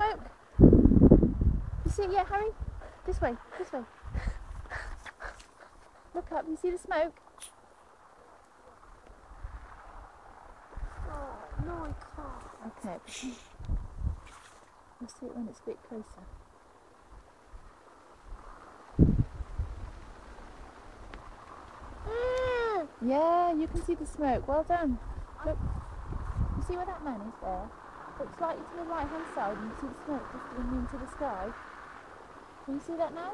smoke? You see it yet, Harry? This way, this way. Look up, you see the smoke? Oh, no, I can't. Okay. We'll see it when it's a bit closer. Mm. Yeah, you can see the smoke. Well done. Look. You see where that man is there? Look slightly to the right hand side and you see the smoke drifting into the sky. Can you see that now?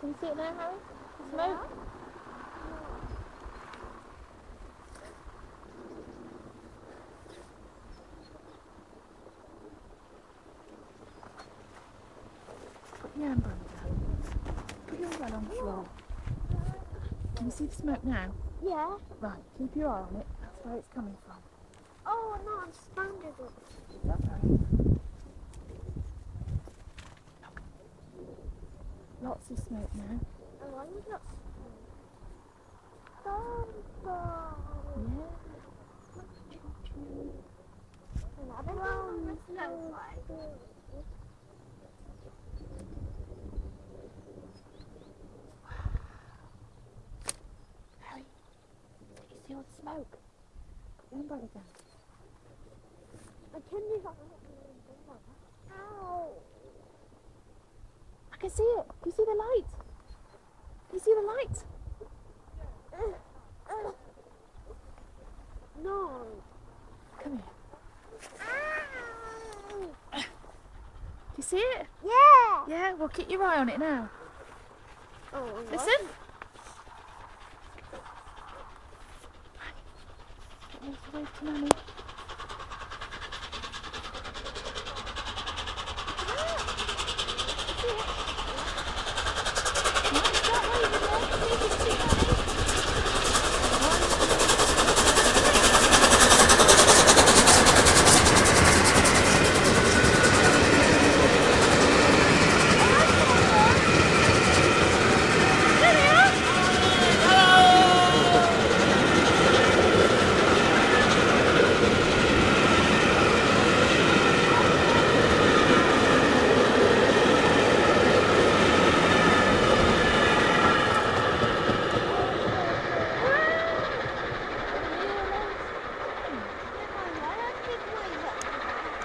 Can you see it now, Harry? The smoke? Put your umbrella down. Put your umbrella on the floor. Can you see the smoke now? Yeah. Right, keep your eye on it. That's where it's coming from. Oh, no, I'm standing it. Lots of smoke now. Oh, I need. Yeah. I don't know what this looks like. Harry, you see all the smoke? Umbrella down. I can do that. Ow. I can see it. Do you see the light? Do you see the light? Uh, uh. No. Come here. Ow. Do you see it? Yeah. Yeah, well keep your eye on it now. Oh? Listen. Away to.